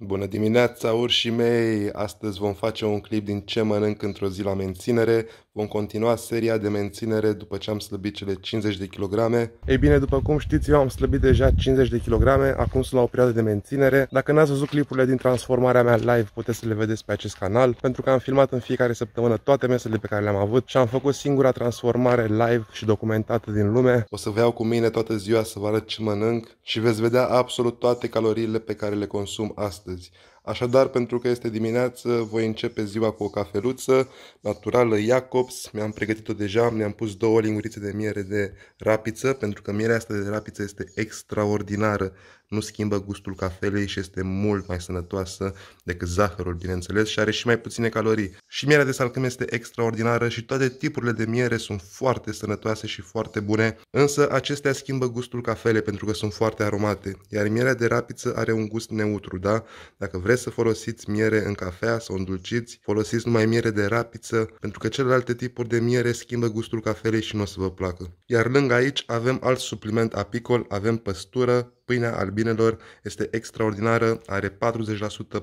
Bună dimineața, urșii mei! Astăzi vom face un clip din ce mănânc într-o zi la menținere. Vom continua seria de menținere după ce am slăbit cele 50 de kilograme. Ei bine, după cum știți, eu am slăbit deja 50 de kilograme, acum sunt la o perioadă de menținere. Dacă n-ați văzut clipurile din transformarea mea live, puteți să le vedeți pe acest canal, pentru că am filmat în fiecare săptămână toate mesele pe care le-am avut și am făcut singura transformare live și documentată din lume. O să vă iau cu mine toată ziua să vă arăt ce mănânc și veți vedea absolut toate caloriile pe care le consum astăzi astăzi. Așadar, pentru că este dimineață, voi începe ziua cu o cafeluță naturală Jacobs. Mi-am pregătit-o deja, mi-am pus două lingurițe de miere de rapiță, pentru că mierea asta de rapiță este extraordinară nu schimbă gustul cafelei și este mult mai sănătoasă decât zahărul, bineînțeles, și are și mai puține calorii. Și mierea de salcâm este extraordinară și toate tipurile de miere sunt foarte sănătoase și foarte bune, însă acestea schimbă gustul cafelei pentru că sunt foarte aromate, iar mierea de rapiță are un gust neutru, da? Dacă vreți să folosiți miere în cafea sau îndulciți, folosiți numai miere de rapiță, pentru că celelalte tipuri de miere schimbă gustul cafelei și nu o să vă placă. Iar lângă aici avem alt supliment apicol, avem păstură, Pâinea albinelor este extraordinară, are 40%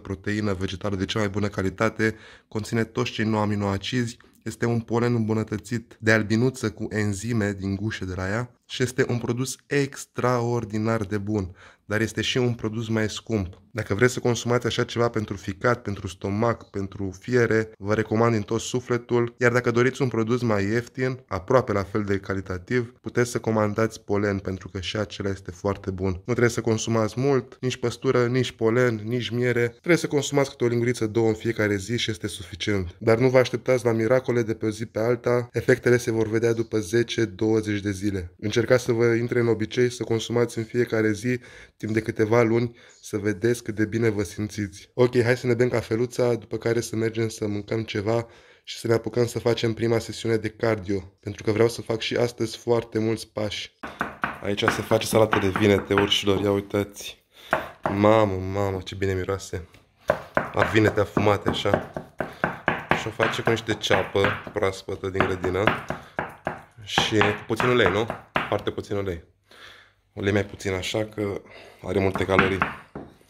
proteină vegetală de cea mai bună calitate, conține toți cei 9 aminoacizi, este un polen îmbunătățit de albinuță cu enzime din gușe de la ea și este un produs extraordinar de bun, dar este și un produs mai scump. Dacă vreți să consumați așa ceva pentru ficat, pentru stomac, pentru fiere, vă recomand din tot sufletul, iar dacă doriți un produs mai ieftin, aproape la fel de calitativ, puteți să comandați polen pentru că și acela este foarte bun. Nu trebuie să consumați mult, nici păstură, nici polen, nici miere, trebuie să consumați câte o linguriță, două în fiecare zi și este suficient. Dar nu vă așteptați la miracole de pe o zi pe alta, efectele se vor vedea după 10-20 de zile. Încercați să vă intre în obicei să consumați în fiecare zi, timp de câteva luni, să vedeți cât de bine vă simțiți. Ok, hai să ne bem cafeluța, după care să mergem să mâncăm ceva și să ne apucăm să facem prima sesiune de cardio, pentru că vreau să fac și astăzi foarte mulți pași. Aici se face salată de vinete, urșilor, ia uitați. Mamă, mamă, ce bine miroase. A vinete afumate așa. Și o face cu niște ceapă proaspătă din grădină. Și cu puțin ulei, nu? Foarte puțin ulei. Ulei mai puțin așa că are multe calorii.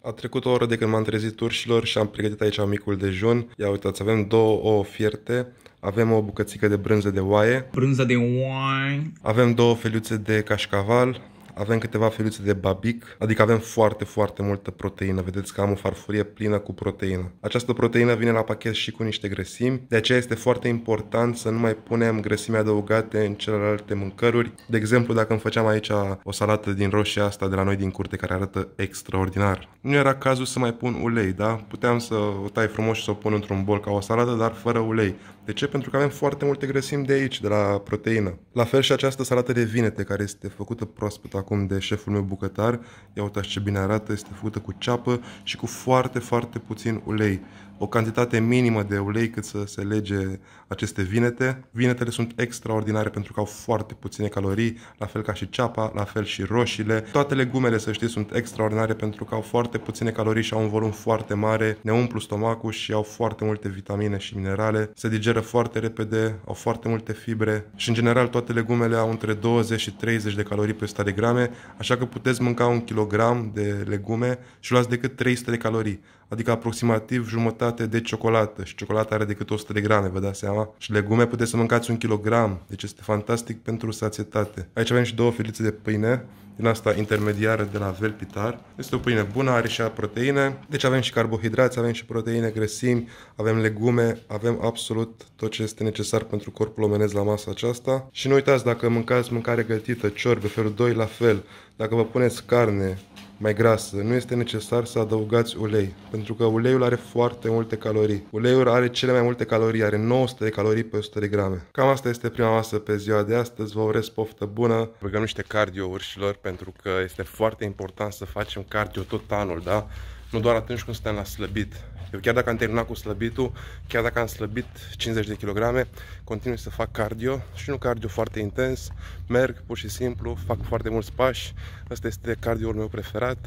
A trecut o oră de când m-am trezit urșilor și am pregătit aici micul dejun. Ia uitați, avem două ouă fierte, avem o bucățică de brânză de oaie. Brânză de oaie. Avem două feliuțe de cașcaval, avem câteva feliuțe de babic, adică avem foarte, foarte multă proteină. Vedeți că am o farfurie plină cu proteină. Această proteină vine la pachet și cu niște grăsimi, de aceea este foarte important să nu mai punem grăsimi adăugate în celelalte mâncăruri. De exemplu, dacă îmi făceam aici o salată din roșie asta de la noi din curte care arată extraordinar. Nu era cazul să mai pun ulei, da? Puteam să o tai frumos și să o pun într-un bol ca o salată, dar fără ulei. De ce? Pentru că avem foarte multe grăsimi de aici, de la proteină. La fel și această salată de vinete care este făcută proaspăt acum de șeful meu bucătar. Ia uitați ce bine arată, este făcută cu ceapă și cu foarte, foarte puțin ulei o cantitate minimă de ulei cât să se lege aceste vinete. Vinetele sunt extraordinare pentru că au foarte puține calorii, la fel ca și ceapa, la fel și roșiile. Toate legumele, să știți, sunt extraordinare pentru că au foarte puține calorii și au un volum foarte mare, ne umplu stomacul și au foarte multe vitamine și minerale, se digeră foarte repede, au foarte multe fibre și în general toate legumele au între 20 și 30 de calorii pe 100 de grame, așa că puteți mânca un kilogram de legume și luați decât 300 de calorii adică aproximativ jumătate de ciocolată și ciocolata are decât 100 de grame, vă dați seama? Și legume puteți să mâncați un kilogram, deci este fantastic pentru sațietate. Aici avem și două filițe de pâine, din asta intermediară de la Velpitar. Este o pâine bună, are și proteine, deci avem și carbohidrați, avem și proteine, grăsimi, avem legume, avem absolut tot ce este necesar pentru corpul omenesc la masa aceasta. Și nu uitați, dacă mâncați mâncare gătită, ciorbe, felul 2 la fel, dacă vă puneți carne, mai grasă, nu este necesar să adăugați ulei, pentru că uleiul are foarte multe calorii. Uleiul are cele mai multe calorii, are 900 de calorii pe 100 de grame. Cam asta este prima masă pe ziua de astăzi, vă urez poftă bună. Băgăm niște cardio urșilor, pentru că este foarte important să facem cardio tot anul, da? Nu doar atunci când suntem la slăbit. Eu chiar dacă am terminat cu slăbitul, chiar dacă am slăbit 50 de kilograme, continui să fac cardio și nu cardio foarte intens, merg pur și simplu, fac foarte mulți pași, ăsta este cardio meu preferat,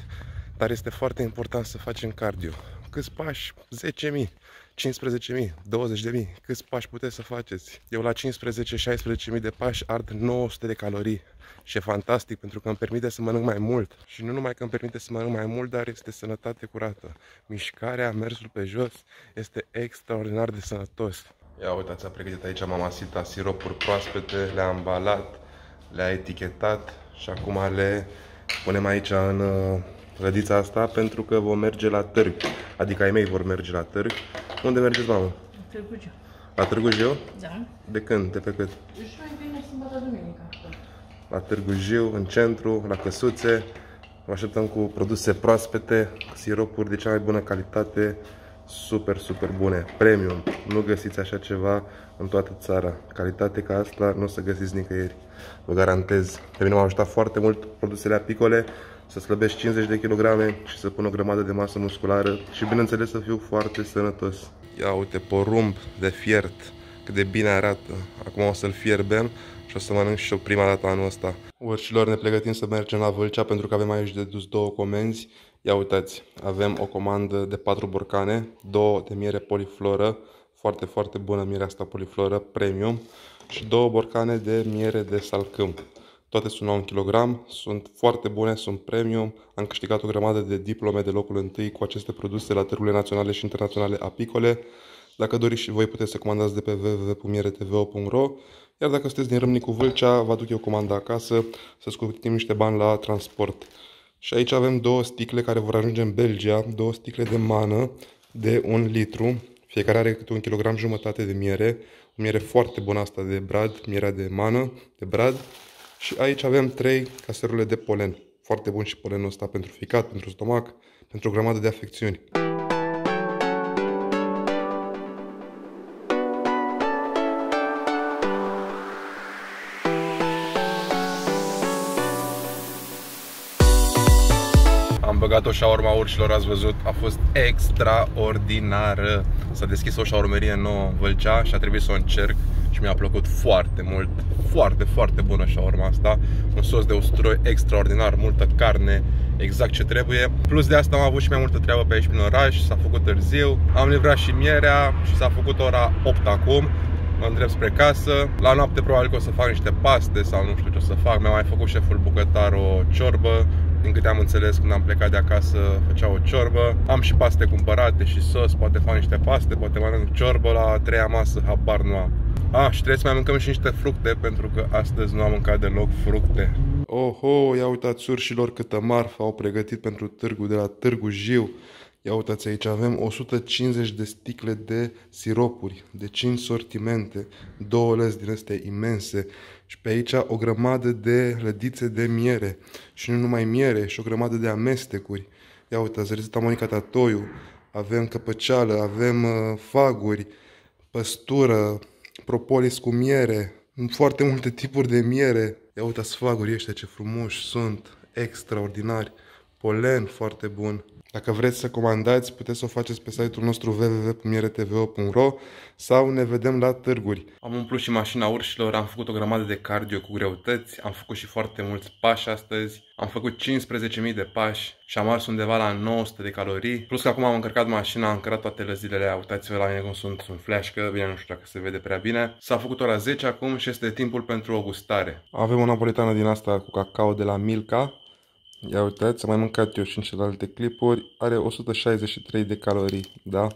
dar este foarte important să facem cardio. Câți pași? 10.000, 15.000, 20.000, câți pași puteți să faceți? Eu la 15-16.000 de pași ard 900 de calorii și e fantastic pentru că îmi permite să mănânc mai mult. Și nu numai că îmi permite să mănânc mai mult, dar este sănătate curată. Mișcarea, mersul pe jos este extraordinar de sănătos. Ia uitați, a pregătit aici mama Sita siropuri proaspete, le-a ambalat, le-a etichetat și acum le punem aici în uh, rădița asta pentru că vom merge la târg. Adică ai mei vor merge la târg. Unde mergeți, mamă? Târgu Jiu. La Târgu Jiu? Da. De când? De pe cât? Și mai bine sâmbătă duminica. La Târgu Jiu, în centru, la căsuțe. Vă așteptăm cu produse proaspete, siropuri de cea mai bună calitate, super, super bune, premium. Nu găsiți așa ceva în toată țara. Calitate ca asta nu o să găsiți nicăieri. Vă garantez. Pe mine m-au ajutat foarte mult produsele apicole să slăbesc 50 de kg și să pun o grămadă de masă musculară și bineînțeles să fiu foarte sănătos. Ia uite, porumb de fiert, cât de bine arată. Acum o să-l fierbem și o să mănânc și o prima dată anul ăsta. Urșilor, ne pregătim să mergem la Vâlcea pentru că avem aici de dus două comenzi. Ia uitați, avem o comandă de 4 borcane, două de miere polifloră, foarte, foarte bună mierea asta polifloră, premium, și două borcane de miere de salcâm. Toate sunt la un kilogram, sunt foarte bune, sunt premium. Am câștigat o grămadă de diplome de locul întâi cu aceste produse la târgurile naționale și internaționale apicole. Dacă doriți și voi puteți să comandați de pe www.mieretvo.ro Iar dacă sunteți din Râmnicu Vâlcea, vă aduc eu comanda acasă să scutim niște bani la transport. Și aici avem două sticle care vor ajunge în Belgia, două sticle de mană de un litru. Fiecare are câte un kilogram jumătate de miere, o miere foarte bună asta de brad, mierea de mană, de brad. Și aici avem trei caserule de polen. Foarte bun și polenul ăsta pentru ficat, pentru stomac, pentru o grămadă de afecțiuni. Am băgat o șaurma urșilor, ați văzut, a fost extraordinară. S-a deschis o șaurmerie nouă în Vâlcea și a trebuit să o încerc și mi-a plăcut foarte mult. Foarte, foarte bună șaurma asta. Un sos de usturoi extraordinar, multă carne, exact ce trebuie. Plus de asta am avut și mai multă treabă pe aici prin oraș, s-a făcut târziu. Am livrat și mierea și s-a făcut ora 8 acum mă îndrept spre casă. La noapte probabil că o să fac niște paste sau nu știu ce o să fac. Mi-a mai făcut șeful bucătar o ciorbă. Din câte am înțeles, când am plecat de acasă, făcea o ciorbă. Am și paste cumpărate și sos, poate fac niște paste, poate mănânc ciorbă la treia masă, habar nu am. Ah, și trebuie să mai mâncăm și niște fructe, pentru că astăzi nu am mâncat deloc fructe. Oho, ia uitați urșilor câtă marfă au pregătit pentru târgul de la Târgu Jiu. Ia uitați aici, avem 150 de sticle de siropuri, de 5 sortimente, două lăzi din astea imense și pe aici o grămadă de lădițe de miere și nu numai miere, și o grămadă de amestecuri. Ia uitați, rețeta Monica Tatoiu, avem căpăceală, avem uh, faguri, păstură, propolis cu miere, foarte multe tipuri de miere. Ia uitați fagurii ăștia ce frumoși sunt, extraordinari, polen foarte bun. Dacă vreți să comandați, puteți să o faceți pe site-ul nostru www.mieretvo.ro sau ne vedem la târguri. Am umplut și mașina urșilor, am făcut o grămadă de cardio cu greutăți, am făcut și foarte mulți pași astăzi, am făcut 15.000 de pași și am ars undeva la 900 de calorii. Plus că acum am încărcat mașina, am încărcat toate lăzilele, uitați-vă la mine cum sunt, sunt flash-că, bine nu știu dacă se vede prea bine. S-a făcut ora 10 acum și este timpul pentru o gustare. Avem o napolitană din asta cu cacao de la Milka, Ia uitați, am mai mâncat eu și în celelalte clipuri. Are 163 de calorii, da?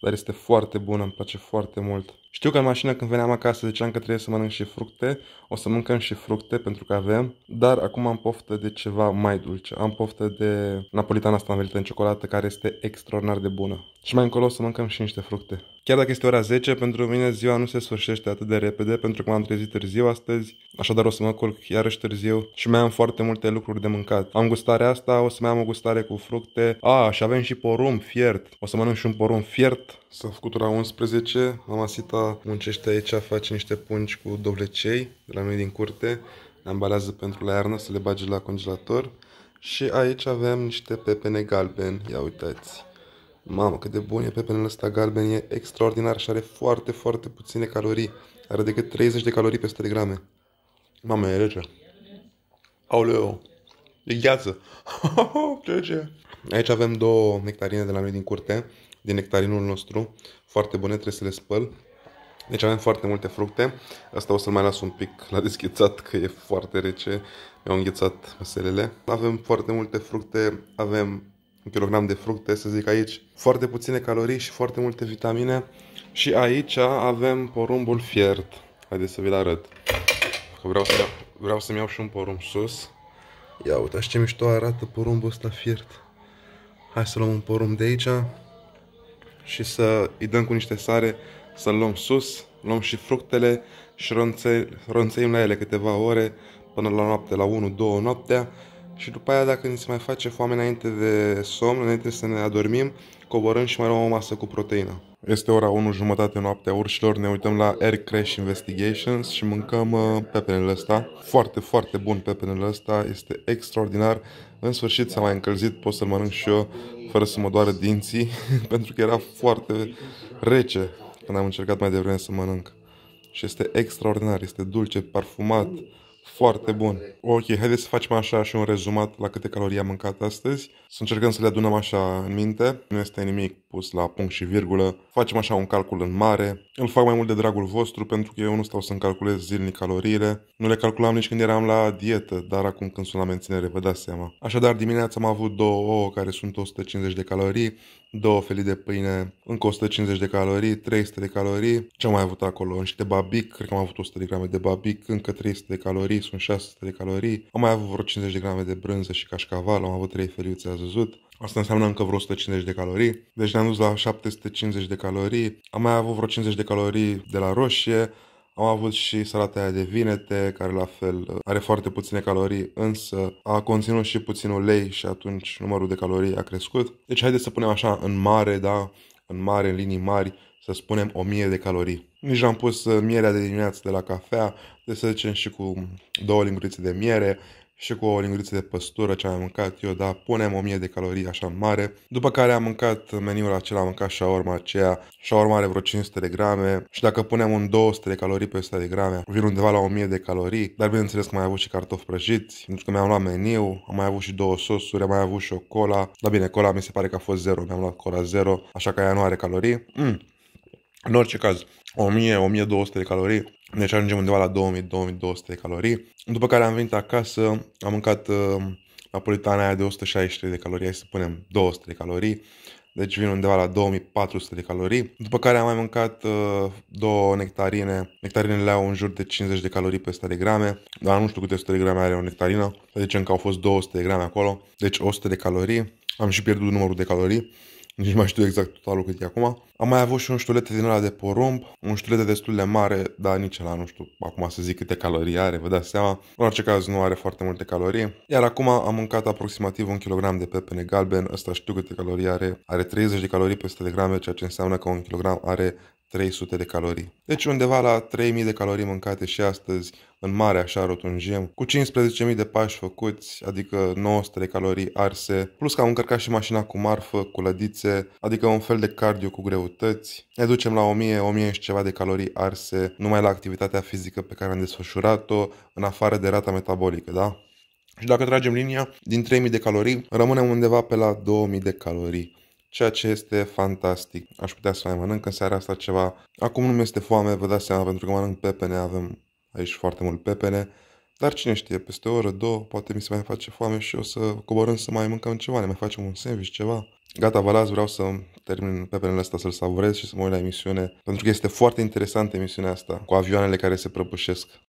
Dar este foarte bună, îmi place foarte mult. Știu că în mașină când veneam acasă ziceam că trebuie să mănânc și fructe. O să mâncăm și fructe pentru că avem. Dar acum am poftă de ceva mai dulce. Am poftă de napolitana asta învelită în ciocolată care este extraordinar de bună. Și mai încolo o să mâncăm și niște fructe. Chiar dacă este ora 10, pentru mine ziua nu se sfârșește atât de repede pentru că m-am trezit târziu astăzi. Așadar o să mă culc iarăși târziu și mai am foarte multe lucruri de mâncat. Am gustarea asta, o să mai am o gustare cu fructe. A, și avem și porumb fiert. O să mănânc și un porumb fiert. S-a făcut ora 11. Mama Sita muncește aici, face niște pungi cu dovlecei de la noi din curte. Le ambalează pentru la iarnă să le bage la congelator. Și aici avem niște pepene galben. Ia uitați. Mamă, cât de bun e pepenele ăsta galben, e extraordinar și are foarte, foarte puține calorii. Are decât 30 de calorii pe 100 de grame. Mamă, e rece. Aoleu, e gheață. ce ce? Aici avem două nectarine de la noi din curte, din nectarinul nostru, foarte bune, trebuie să le spăl. Deci avem foarte multe fructe. Asta o să-l mai las un pic la deschițat, că e foarte rece. Mi-au înghețat măselele. Avem foarte multe fructe, avem un kilogram de fructe, să zic aici. Foarte puține calorii și foarte multe vitamine. Și aici avem porumbul fiert. Haideți să vi-l arăt. Că vreau, să, vreau să-mi iau și un porumb sus. Ia uite ce mișto arată porumbul ăsta fiert. Hai să luăm un porumb de aici și să îi dăm cu niște sare, să-l luăm sus, luăm și fructele și ronțe, ronțăim la ele câteva ore până la noapte, la 1-2 noaptea și după aia dacă ni se mai face foame înainte de somn, înainte să ne adormim, coborâm și mai luăm o masă cu proteină. Este ora 1 jumătate noaptea urșilor, ne uităm la Air Crash Investigations și mâncăm uh, pepenele ăsta. Foarte, foarte bun pepenele ăsta, este extraordinar. În sfârșit s-a mai încălzit, pot să-l mănânc și eu fără să mă doară dinții, pentru că era foarte rece când am încercat mai devreme să mănânc. Și este extraordinar, este dulce, parfumat, foarte bun. Ok, haideți să facem așa și un rezumat la câte calorii am mâncat astăzi. Să încercăm să le adunăm așa în minte. Nu este nimic pus la punct și virgulă. Facem așa un calcul în mare. Îl fac mai mult de dragul vostru pentru că eu nu stau să-mi calculez zilnic caloriile. Nu le calculam nici când eram la dietă, dar acum când sunt la menținere, vă dați seama. Așadar, dimineața am avut două ouă care sunt 150 de calorii, două felii de pâine, încă 150 de calorii, 300 de calorii. Ce am mai avut acolo? Niște babic, cred că am avut 100 de grame de babic, încă 300 de calorii, sunt 600 de calorii. Am mai avut vreo 50 de grame de brânză și cașcaval, am avut 3 feliuțe, ați văzut. Asta înseamnă încă vreo 150 de calorii. Deci ne-am dus la 750 de calorii. Am mai avut vreo 50 de calorii de la roșie. Am avut și salata aia de vinete, care la fel are foarte puține calorii, însă a conținut și puțin ulei și atunci numărul de calorii a crescut. Deci haideți să punem așa în mare, da, în mare, în linii mari, să spunem 1000 de calorii. Nici am pus mierea de dimineață de la cafea, de să zicem și cu două lingurițe de miere, și cu o linguriță de păstură ce am mâncat eu, da, punem 1000 de calorii așa mare. După care am mâncat meniul acela, am mâncat shawarma aceea. Shawarma are vreo 500 de grame și dacă punem un 200 de calorii pe 100 de grame, vin undeva la 1000 de calorii. Dar bineînțeles că mai avut și cartofi prăjiți, pentru că mi-am luat meniu, am mai avut și două sosuri, am mai avut și o cola. Dar bine, cola mi se pare că a fost zero, mi-am luat cola zero, așa că ea nu are calorii. Mm. În orice caz, 1000-1200 de calorii deci ajungem undeva la 2000-2200 de calorii. După care am venit acasă, am mâncat uh, napolitana aia de 163 de calorii, hai să punem 200 de calorii. Deci vin undeva la 2400 de calorii. După care am mai mâncat uh, două nectarine. Nectarinele au în jur de 50 de calorii pe 100 de grame. Dar nu știu câte 100 de grame are o nectarină. Să zicem că au fost 200 de grame acolo. Deci 100 de calorii. Am și pierdut numărul de calorii nici mai știu exact totalul cât e acum. Am mai avut și un ștulete din ăla de porumb, un ștulete destul de mare, dar nici la nu știu acum să zic câte calorii are, vă dați seama. În orice caz nu are foarte multe calorii. Iar acum am mâncat aproximativ un kilogram de pepene galben, ăsta știu câte calorii are, are 30 de calorii pe 100 de grame, ceea ce înseamnă că un kilogram are 300 de calorii. Deci undeva la 3000 de calorii mâncate și astăzi, în mare așa rotunjim, cu 15.000 de pași făcuți, adică 900 de calorii arse, plus că am încărcat și mașina cu marfă, cu lădițe, adică un fel de cardio cu greutăți. Ne ducem la 1000, 1000 și ceva de calorii arse, numai la activitatea fizică pe care am desfășurat-o, în afară de rata metabolică, da? Și dacă tragem linia, din 3000 de calorii, rămânem undeva pe la 2000 de calorii ceea ce este fantastic. Aș putea să mai mănânc în seara asta ceva. Acum nu mi este foame, vă dați seama, pentru că mănânc pepene, avem aici foarte mult pepene. Dar cine știe, peste o oră, două, poate mi se mai face foame și o să coborâm să mai mâncăm ceva, ne mai facem un sandwich, ceva. Gata, vă las, vreau să termin pepenele astea, să-l savurez și să mă uit la emisiune, pentru că este foarte interesantă emisiunea asta, cu avioanele care se prăbușesc.